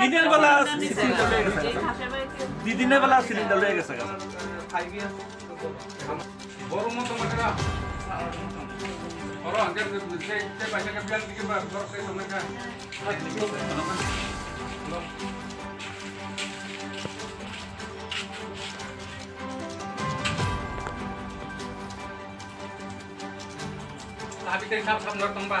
দিনের বেলা সিলিন্ডার লয়ে গেছে। দুই দিনের বেলা সিলিন্ডার লয়ে গেছে গা বড় মতো মাঠেরা বড় আঙ্কেল যে Tapi sab sab nor tomba.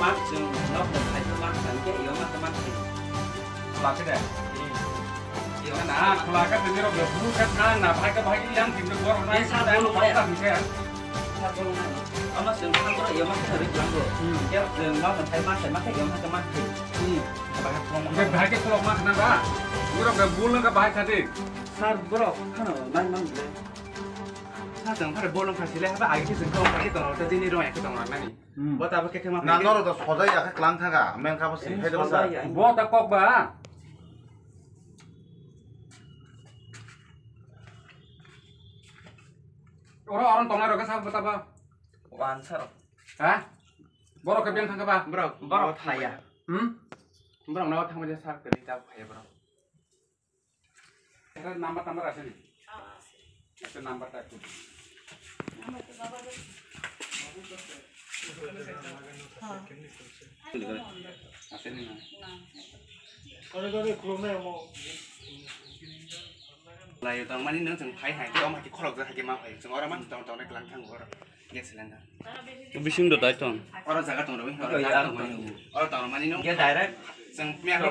mắt xương nó dan thấy cái dan thằng cái yếu mắt cái mắt thì là cái Nah, kalau kan kan nah, nah pakai pakai yang ini sana yang lupa kan bisa kan. Kalau sih kan tuh mas dan makai yang makai makai. Hmm. Sar bro, kan, man man. Deh. Sao tưởng phải bố lông phải xí lẽ phải ai cái sừng không phải cái tầng nó đi đi rồi cái tầng nó này. Bố ta phải cái cái mắt. না নর তো সদাই আকে Klang থাকা main খাব সিন খাই দেবো sir Bo tak kok ba. Ora orang tongna roga sab bata ba. Wan sao? Ha? Boro ke biang thang ba? Bro, bro thầy à? Hmm? Bro na thang ba sab ke ta bhai bro. Era number number আছে নি? একটা নাম্বারটা একটু আছে নি না Lại tầng mà đi nữa từng phải hai cái ông hai cái khoa học ra hai cái mau phải chúng nó mang tầng tầng này cái lăng thang của nó. Yes, cylinder. বিশিংটো দায়িত্ব Orang jaga tong dong, orang jaga tong dong. Orang tong mana ni nong? Dia direct. Sang miak lo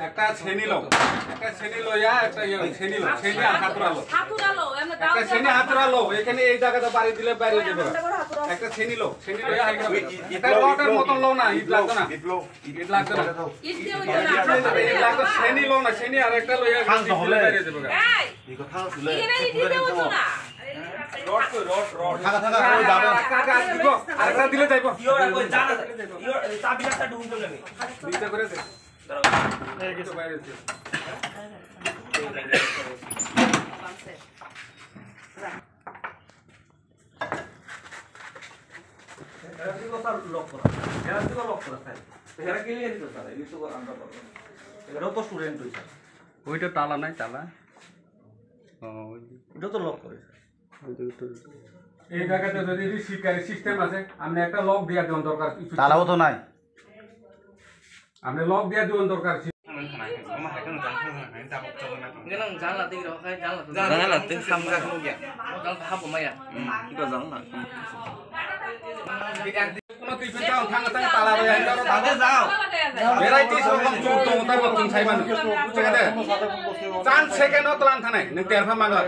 একটা ছেনি লো একটা ছেনি লো ইয়া একটা ইয়া ছেনি লো ছেনি আর এমন দাও একটা ছেনি হাতুড়ালো এখানে এই জায়গাটা বাড়ি দিলে বাইরে যাবে একটা ছেনি লো ছেনি ইয়া এটা লটের মতন লো না ইট লাগতো না। ইট লাগতো না। ইট দিয়ে ইট লাগতো ছেনি না ছেনি আর একটা লো ইয়া বাইরে যাবে এই। কথা ইনে ইট দিতে না? দিলে যাইবো। চাবি একটা দেবে দিতে করে লক করা এরা দিকে লক করা স্যার এরা কে লিয়ে দিত স্যার এই তো আমরা করব এরাও তো স্টুডেন্ট হইছে ওইটা তালা নাই তালা। ও এটা তো লক করে। এই জায়গাতে যদি শিকারি সিস্টেম আছে আপনি একটা লক দিয়া দেওয়ার দরকার। তালাও তো নাই। আপনি লক দিয়া দেওয়ার দরকার জায়গাতে চান সেকেন্ড তলান থানাই নং তেরফা মাগলা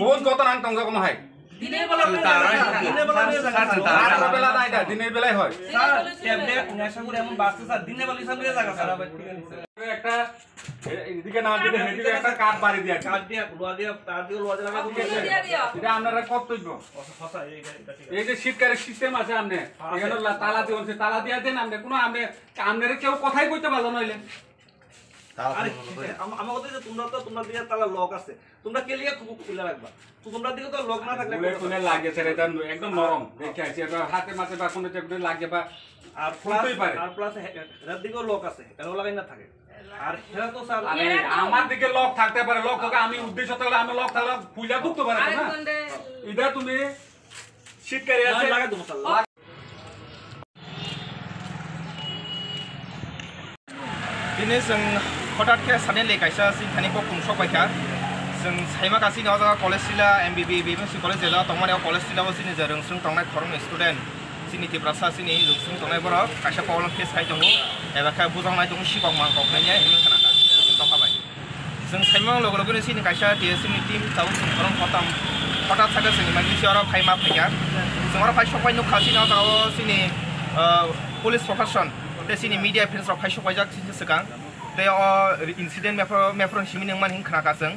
বহুত কত নাং তঙ্গ কম হাই দিনের বেলা দিনের বেলা দিনের বেলায় হয়। স্যার ট্যাবলেট নেশা করে এমন বাঁচতে স্যার দিনে বেলা হিসাব দিয়ে জায়গা স্যার। একটা এদিকে না দিলে সেদিকে একটা কাঠ বাড়ি দিয়া কাঠ দিয়ে লোয়া দিয়ে তার দিয়ে লোয়া দিয়ে লাগা এটা আপনারা কর্তব্য এই যে শীতকালের সিস্টেম আছে আপনি এখানে তালা দিয়ে তালা দিয়া দেন আপনি কোনো আপনি আপনারা কেউ কথাই কইতে পারল নইলে আমার কথা যে তোমরা তো তোমরা দিকে তালা লক আছে তোমরা কে লিয়ে খুব খুলে রাখবা তো তোমরা দিকে তো লক না থাকলে ফুলে ফুলে লাগে স্যার এটা একদম নরম দেখে আছে এটা হাতে মাঝে বা কোনো চেপটে লাগে বা আর প্লাস খুলতেই পারে। আর প্লাস এর দিকেও লক আছে এটাও লাগাই না থাকে আর হেরা তো স্যার আরে আমার দিকে লক থাকতে পারে লক থাকে আমি উদ্দেশ্য থাকলে আমি লক থাকলে ফুলা ঢুকতে পারে আরেক না ঘন্টে এটা তুমি শীতকালে আছে লাগাই দেবো স্যার दिनै जों হঠাৎ খেয়ে সাডেনলি কাইসা সিং থানিকো কুমসক পাইখা जों साइमागासि नजागा कलेज जिल्ला एम बि बि बेमेसि कलेज जिल्ला तंमानियाव कलेज जिल्लाबो जोंनि जों रोंस्रों थांनाय खरम स्टुडेन्ट जोंनि टिब्रासा जोंनि रोंस्रों थांनाय बर' खायसे प्रब्लेम फेस खाय दङ एबा खाय बुजावनाय दङ सिगां मांखबनायनि एमि खोनादा दंखाबाय जों साइमां लोगो लोगोनो जोंनि खायसे डिएसएमनि टिम ताव जों खरम खथाम हठाৎ सागा जोंनि मागि सियाराव फाइमा फाइया जोंहा फाइ सफाय नुखासि नजागाव जोंनि पुलिस प्रशासन जोंनि मिडिया फेन्सराव फाइ सफायजाक जोंनि सिगां incident mefron shimin man manhing khana kasang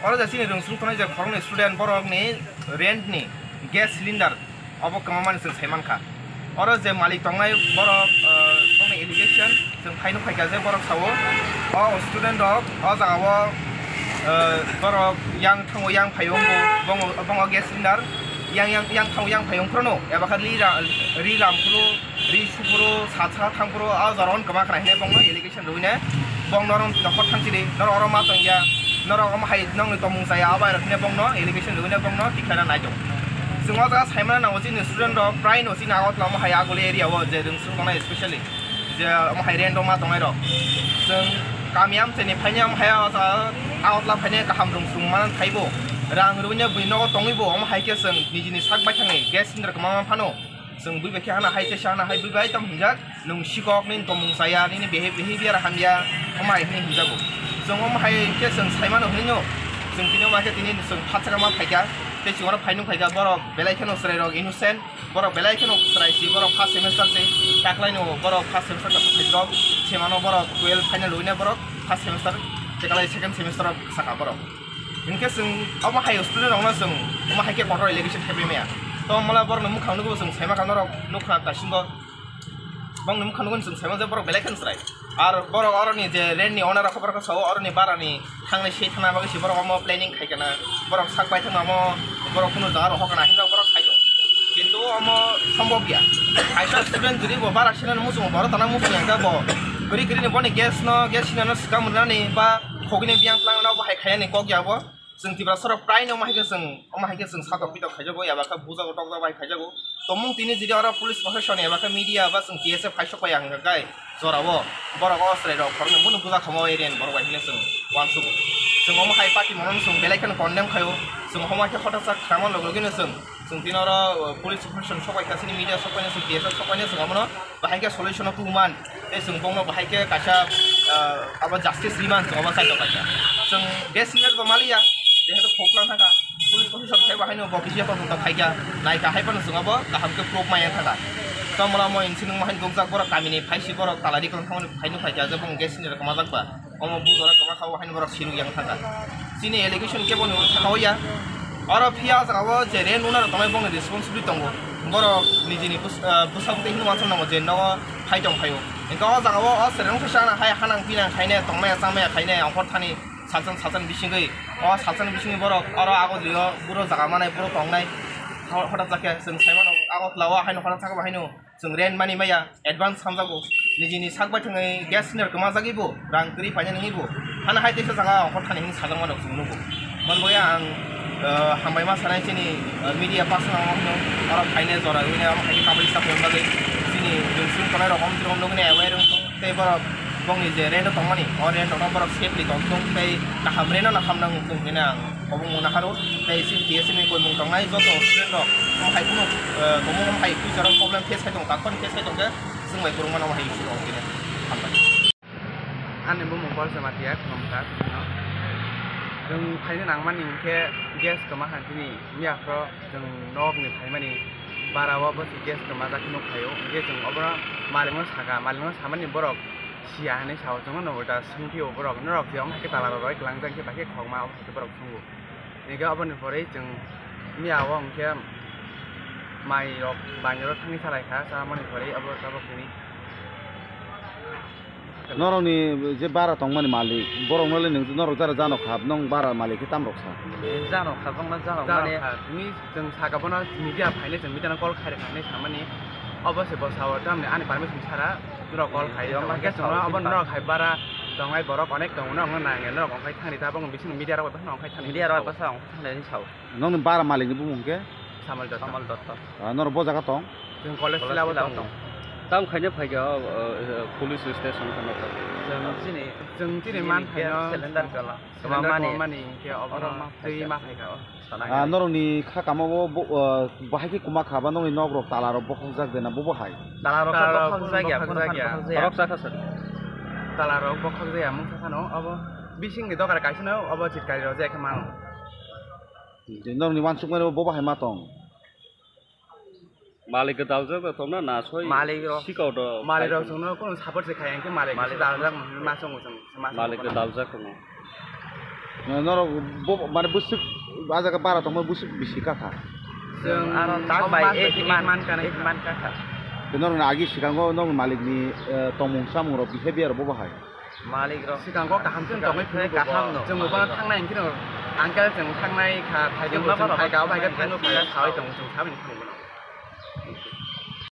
Orang jasi ni rengsung tu naja khorong ni student borok ni rent ni gas cylinder apa kemaman sen seman kha Orang je malik tu borok borong korang ni education sen kain tu kaya jadi sawo. o student dog oh zawo borok yang tengo yang payung bu bong bong gas cylinder yang yang yang tengo yang payung khrono Eba kan li ri lam ram ri ram kru sa puru, thang sah, a puru, kama khra kemak bong no education ruinnya. bong norong tidak kot hang sini norong orang mata ya norong orang hai nong itu mung saya apa rasanya bong no elevation dulu bong no tiga dan aja semua tas hai mana nawa sini student do prime nawa sini agak lama hai agul area wah dung sung kena especially jadi orang hai rendo mata orang itu sem kami am sini hanya orang hai sa agak lama hanya kaham rum semua mana thai bo rang rumnya bina kau tunggu orang hai kesan ni jenis sak macam ni gas ni terkemana panu हाय तेसा हाना हाय बै bye तम हिंजाक नों सिकक नि तमुं जाया नि behaviour हामिया अम हाय नि हिंजागो जों अम हायके जों साइमानो हैनो जों बिनो माके दिनै जों फातसागा मा फाइका ते सिङाव फाइनो फाइका बर' बेलायखेनो सराय रग इनुसेन्ट बर' बेलायखेनो सरायसि बर' फार्स्ट सेमिस्टार सै दाख्लायनो बर' फार्स्ट सेमिस्टार का फाइद्रब सेमानो बर' टुवेल्भ फाइनाल लुइने बर' फार्स्ट सेमिस्टार तेकालाय सेकेन्ड सेमिस्टार साका बर' इनके जों अब हाय स्टुडेन्ट आवनो जों अब हायके कन्ट्रल মানে বর নমু খাওয়ানো গোস সাইমা কানরাই বং নমু খাওয়ানো গেছে সাইমা যে বড় বেলেগ খেলসাই আর বড় অরনি যে রেন্টনি অনার খবর সব অরনি বারানি থাকলে সেই থানা বাকি বড় আমার প্ল্যানিং খাইকে না বড় সাক পাই থাকা আমার কোনো জায়গা রহক না হিসাব বড় খাই কিন্তু আম সম্ভব গিয়া আইসার সেভেন যদি বার আসলে মুসুম বড় তানা মুসুম একটা বড় গরি গরি নেব গ্যাস ন গ্যাস সিনানো সিকা মুরানি বা ভগিনী বিয়াং প্লাং হাই খাই নি কক গিয়াবো जों तिब्रा सर प्राय न माहिके जों माहिके जों सादक पिदक खायजागो याबाखा बुजागो टक जाबाय खायजागो तमुं तिनि जुदि अरा पुलिस प्रशासन याबाखा मिडिया बा जों टिएसएफ खायसक बाय आं गाय जरावो बर'ग अस्ट्राय रक खरनो बुनु बुजा खामो एरियान बर' बायदिनो जों वानसुगो जों अमा हाय पार्टी मनन जों बेलायखन कन्डेम खायो जों हमाके हटासा खामा लगलगिनो जों जों तिनर पुलिस प्रशासन सबाय खासिनि मिडिया सबायनो जों टिएसएफ सबायनो जों अमनो बाहायके सल्युशन टु मान ए जों बंनो बाहायके कासा अब जास्टिस रिमान जों अबा साइड बायका जों गेस सिलिन्डार मालिया যেহেতু ভোক নাথাকা ফুল খাই বাহিনী হ'ব নাই কাহে পানী চুঙাব তই মই ইঞ্চিনিং মাহিন গোক যাক কামিনি ফাইচি বৰক তালাদি খাই যে গেছ চিনি কমা যাক বা। কমা খাব আৰু ফিয়া যাব যে ৰে বং নিজে নি পোচাক গোটেইখিনি মাছ যে নগ খাই দং খায়ো। এনেকুৱা যাব পিনা খাই নে খাই থানি চাৰজন চাৰজন মিচিং গৈ অঁ চাৰজন মিচিং বৰক আৰু আগত লৈ বুৰ জাগা মানে বুৰ টং নাই হঠাৎ থাকে যেন চাইমান আগত লওঁ আহে হঠাৎ থাকিব আহিনো যেন ৰেণ্ট মানি মাইয়া এডভান্স খাম যাব নিজে নিজ চাকবাই থাকে গেছ চিলিণ্ডাৰ কমা জাগিব ৰাং কৰি পানী নাহিব হান হাই তেতিয়া জাগা অকল থানি চাগা মানক জুমনো মই গৈ আং হামাই মা চানাই চিনি মিডিয়া পাছ নহয় অলপ ফাইনে জৰা গৈ আমাৰ হাই কাবাডী চাপ হ'ব লাগে চিনি যোন চিন কৰাই ৰকম যিৰকম লগিনে এৱাই ৰং তেইবাৰ bong je reno tong mani o reno tong borok safely tong tong tei kaham reno na hamnang tung kena ang obong muna haro tei sin tia sin koi mung tong nai joto student rok mong hai kuno tomong mong hai future rok problem face kai tong takon face kai tong ke sing mai kurung mana hai isi rong kena hambai ane bu mong bol sama tia nom ka no जों फायनो नांमानि के guess कमा हान्थिनि मियाफ्र जों नगनि फायमानि बारावाबो guess कमा जाखिनो फायो गे जों अबरा मालिमो saga मालिमो सामानि बरक सिया हाने साव जों न दा सुंथि बरक न रक जों हाके ताला रय ग्लां जां के बाके खमा अब हाके बरक सुंगु निगा अबनि परे जों मियावा अंके माइ रक बानि रक थांनि सालायखा सामानि परे अब अब फुनि नरनि जे बारा दं माने मालिक बरं नालाय नों नरक जारा जानो खाब नं बारा मालिक ताम रखसा जानो खाबांना जानो माने माने তুমি जों सागाबना मिडिया फाइले जों मिडिया कल खाइ खाने सामानि अवश्य बसाव तामने आनि पारमिसन सारा नर कल खाइ अमा गेस न अब नर खाइ बारा दंगाइ बरक अनेक दं न नाङे नर अंखाइ थानि ता बङ बिसिन मिडिया रक बसन अंखाइ थानि मिडिया रय पासा थांनायनि साव नं बारा मालिकनि बुंगे सामल दत सामाल दत्त नर बजागा दं जों कलेज सिलाबो दं tam khanya phai gya police station khana ta jang jini jang jini man phai no cylinder kala sama mani mani ke obro ma tui ma phai ga a norong ni kha kama bo bahai ki kuma kha ba nong ni nogro tala ro bo khong jak dena bo bo hai tala ro bo khong jak ya khong jak ya rok sa kha sa tala ro bo khong jak ya mung kha no abo bising ni dokar kaisno abo chitkari ro jak ma norong ni wan suk ma bo bo hai ma tong नासय मालिक र सिकाउ the माले र जोंनो कोनो support से खायन के माले माले दालार मा सङ जों मा मालिकको दाउजो खोनो norok bo mane busuk ajaga bara tongmo busuk bisi kakha जों आरो दाग बाय एक मान मान काने एक मान काका norongni agi sikango nong malikni tongmung samung rok behavior bo bahai मालिक र सिगांखौ गाहाम जों दङै फै गाहाम न। जों बबा थांनाय खिनो आंकेल जों थांनाय खा थाइजों जों मा जों बारा थाइगाव बारा फायगा थाइनो थाइनो फायगा सावै दं जों थाबैनो थांगोन